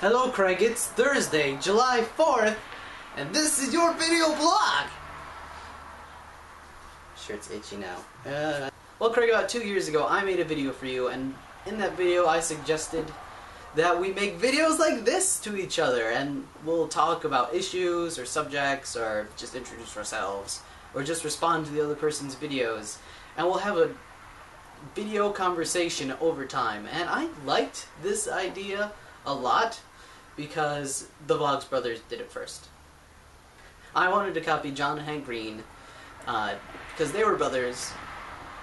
Hello, Craig. It's Thursday, July 4th, and this is your video blog. Shirt's itchy now. Uh, well, Craig, about two years ago, I made a video for you, and in that video, I suggested that we make videos like this to each other, and we'll talk about issues or subjects, or just introduce ourselves, or just respond to the other person's videos, and we'll have a video conversation over time. And I liked this idea a lot because the Vlogs brothers did it first. I wanted to copy John and Hank Green uh, because they were brothers,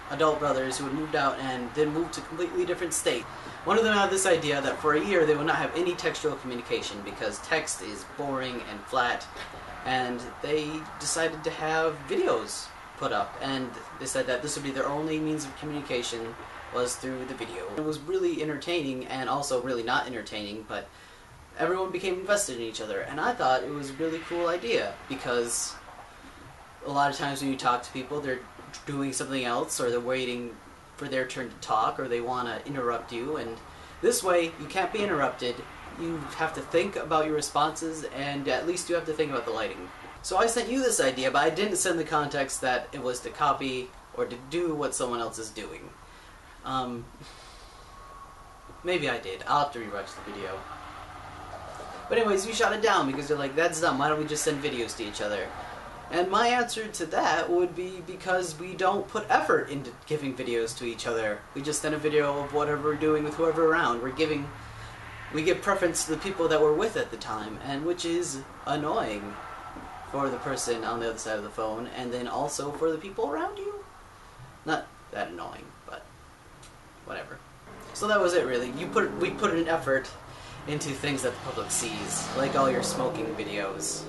adult brothers who had moved out and then moved to a completely different state. One of them had this idea that for a year they would not have any textual communication because text is boring and flat, and they decided to have videos put up, and they said that this would be their only means of communication was through the video. It was really entertaining and also really not entertaining, but everyone became invested in each other, and I thought it was a really cool idea because a lot of times when you talk to people, they're doing something else or they're waiting for their turn to talk or they want to interrupt you, and this way you can't be interrupted. You have to think about your responses, and at least you have to think about the lighting. So I sent you this idea, but I didn't send the context that it was to copy or to do what someone else is doing. Um, maybe I did. I'll have to rewatch the video. But anyways, you shot it down because you're like, that's dumb. Why don't we just send videos to each other? And my answer to that would be because we don't put effort into giving videos to each other. We just send a video of whatever we're doing with whoever around. We're giving, we give preference to the people that we're with at the time, and which is annoying for the person on the other side of the phone, and then also for the people around you. Not that annoying, but whatever. So that was it, really. You put we put an effort into things that the public sees, like all your smoking videos.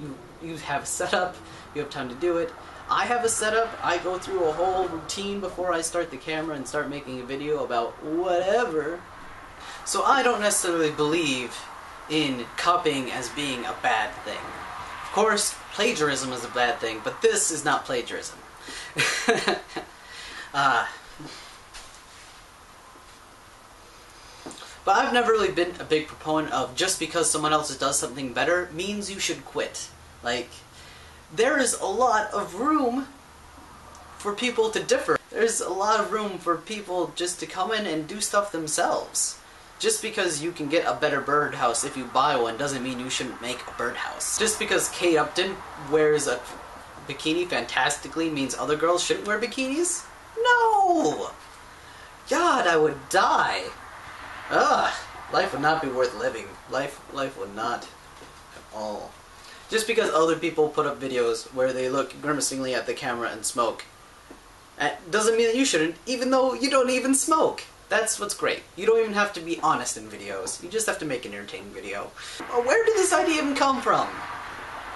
You you have a setup, you have time to do it. I have a setup, I go through a whole routine before I start the camera and start making a video about whatever. So I don't necessarily believe in copying as being a bad thing. Of course, plagiarism is a bad thing, but this is not plagiarism. uh, But I've never really been a big proponent of just because someone else does something better means you should quit. Like, there is a lot of room for people to differ. There's a lot of room for people just to come in and do stuff themselves. Just because you can get a better birdhouse if you buy one doesn't mean you shouldn't make a birdhouse. Just because Kate Upton wears a bikini fantastically means other girls shouldn't wear bikinis? No! God, I would die. Ugh, life would not be worth living. Life, life would not at all. Just because other people put up videos where they look grimacingly at the camera and smoke, uh, doesn't mean that you shouldn't, even though you don't even smoke. That's what's great. You don't even have to be honest in videos. You just have to make an entertaining video. Where did this idea even come from?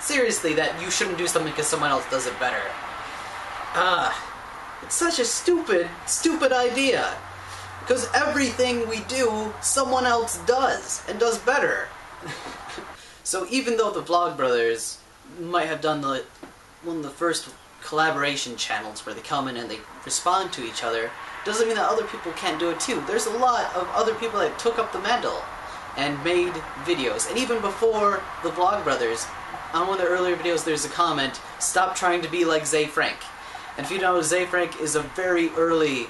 Seriously, that you shouldn't do something because someone else does it better. Ah, it's such a stupid, stupid idea. Because everything we do, someone else does, and does better. so even though the Vlog Brothers might have done the one of the first collaboration channels where they come in and they respond to each other, doesn't mean that other people can't do it too. There's a lot of other people that took up the mantle and made videos. And even before the Vlog Brothers, on one of the earlier videos there's a comment, stop trying to be like Ze Frank. And if you know, Ze Frank is a very early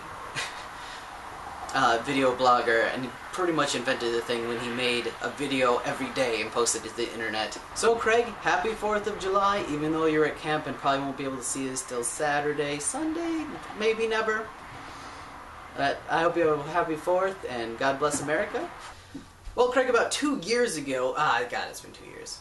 uh, video blogger, and pretty much invented the thing when he made a video every day and posted it to the internet. So Craig, happy 4th of July, even though you're at camp and probably won't be able to see this till Saturday, Sunday, maybe never. But I hope you have a happy 4th, and God bless America. Well, Craig, about two years ago, ah, God, it's been two years.